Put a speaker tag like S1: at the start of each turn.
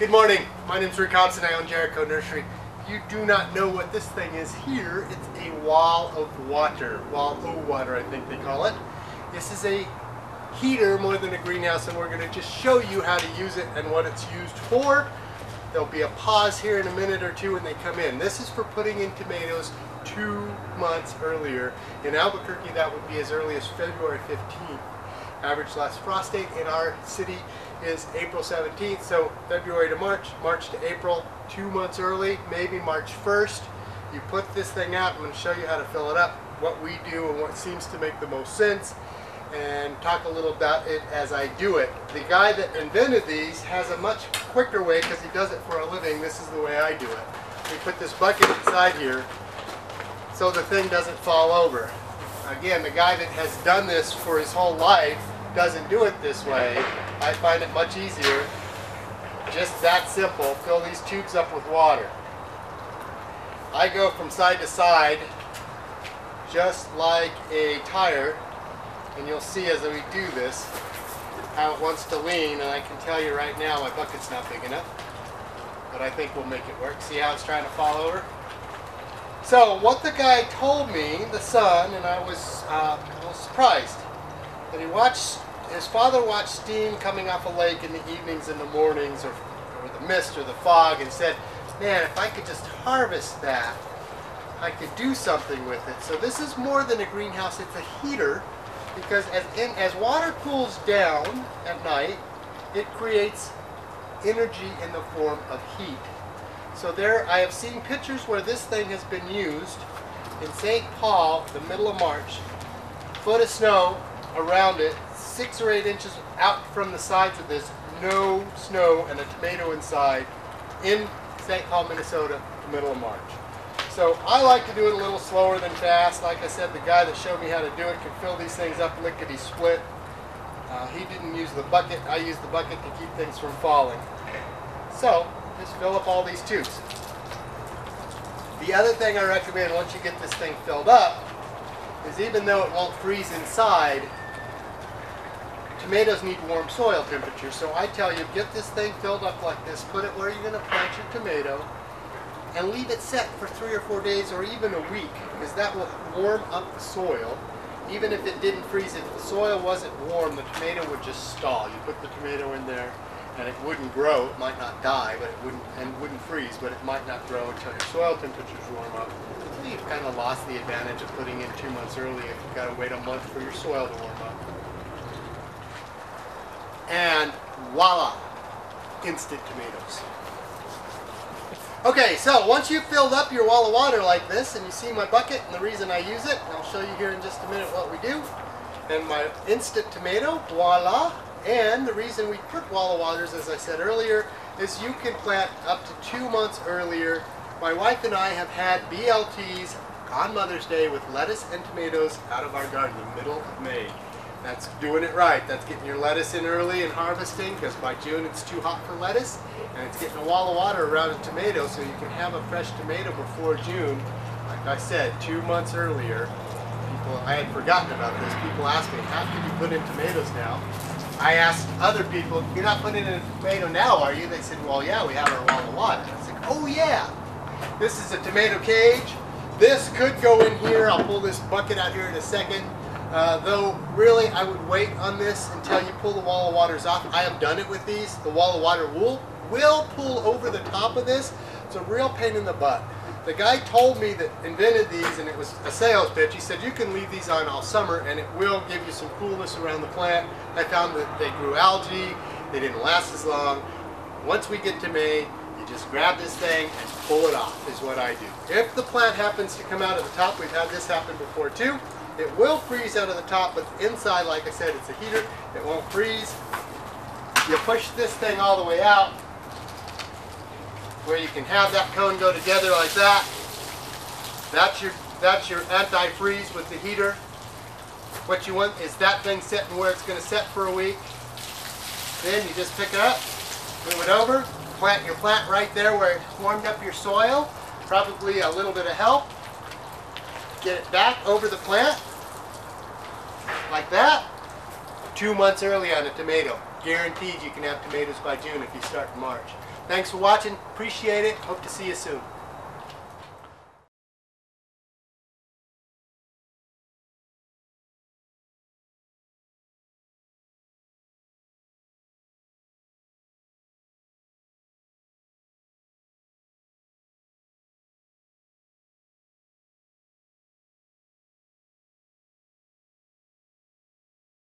S1: Good morning. My name is Rick Hobson. I own Jericho Nursery. If you do not know what this thing is here, it's a wall of water. Wall of water, I think they call it. This is a heater more than a greenhouse, and we're going to just show you how to use it and what it's used for. There'll be a pause here in a minute or two when they come in. This is for putting in tomatoes two months earlier. In Albuquerque, that would be as early as February 15th. Average last frost date in our city is April 17th, so February to March, March to April, two months early, maybe March 1st. You put this thing out, I'm going to show you how to fill it up, what we do and what seems to make the most sense, and talk a little about it as I do it. The guy that invented these has a much quicker way because he does it for a living. This is the way I do it. We put this bucket inside here so the thing doesn't fall over. Again, the guy that has done this for his whole life doesn't do it this way. I find it much easier. Just that simple. Fill these tubes up with water. I go from side to side just like a tire and you'll see as we do this how it wants to lean and I can tell you right now my bucket's not big enough but I think we'll make it work. See how it's trying to fall over? So what the guy told me, the son, and I was, uh, I surprised that he watched his father watched steam coming off a lake in the evenings and the mornings or, or the mist or the fog and said, man, if I could just harvest that, I could do something with it. So this is more than a greenhouse, it's a heater because as, in, as water cools down at night, it creates energy in the form of heat. So there, I have seen pictures where this thing has been used in St. Paul, the middle of March, foot of snow around it, six or eight inches out from the sides of this, no snow and a tomato inside in St. Paul, Minnesota, the middle of March. So I like to do it a little slower than fast. Like I said, the guy that showed me how to do it can fill these things up lickety split. Uh, he didn't use the bucket. I used the bucket to keep things from falling. So just fill up all these tubes. The other thing I recommend once you get this thing filled up is even though it won't freeze inside, tomatoes need warm soil temperature. So I tell you, get this thing filled up like this, put it where you're going to plant your tomato, and leave it set for three or four days or even a week, because that will warm up the soil. Even if it didn't freeze, if the soil wasn't warm, the tomato would just stall. You put the tomato in there, and it wouldn't grow. It might not die, but it wouldn't and wouldn't freeze, but it might not grow until your soil temperatures warm up. So you've kind of lost the advantage of putting in two months early if you've got to wait a month for your soil to warm up. And voila, instant tomatoes. Okay, so once you've filled up your wall of water like this, and you see my bucket and the reason I use it, and I'll show you here in just a minute what we do, and my instant tomato, voila, and the reason we put wall of waters, as I said earlier, is you can plant up to two months earlier. My wife and I have had BLTs on Mother's Day with lettuce and tomatoes out of our garden in the middle of May. That's doing it right. That's getting your lettuce in early and harvesting because by June it's too hot for lettuce and it's getting a wall of water around a tomato so you can have a fresh tomato before June. Like I said, two months earlier. People, I had forgotten about this. People ask me, how can you put in tomatoes now? I asked other people, you're not putting in a tomato now, are you? They said, well, yeah, we have our wall of water. I said, oh, yeah. This is a tomato cage. This could go in here. I'll pull this bucket out here in a second. Uh, though, really, I would wait on this until you pull the wall of waters off. I have done it with these. The wall of water will, will pull over the top of this. It's a real pain in the butt. The guy told me that invented these, and it was a sales pitch. He said, you can leave these on all summer, and it will give you some coolness around the plant. I found that they grew algae. They didn't last as long. Once we get to May, you just grab this thing and pull it off, is what I do. If the plant happens to come out of the top, we've had this happen before too, it will freeze out of the top, but inside, like I said, it's a heater. It won't freeze. You push this thing all the way out, where you can have that cone go together like that. That's your that's your antifreeze with the heater. What you want is that thing sitting where it's going to set for a week. Then you just pick it up, move it over, plant your plant right there where it warmed up your soil. Probably a little bit of help. Get it back over the plant like that. Two months early on a tomato. Guaranteed you can have tomatoes by June if you start in March. Thanks for watching. Appreciate it. Hope to see you soon.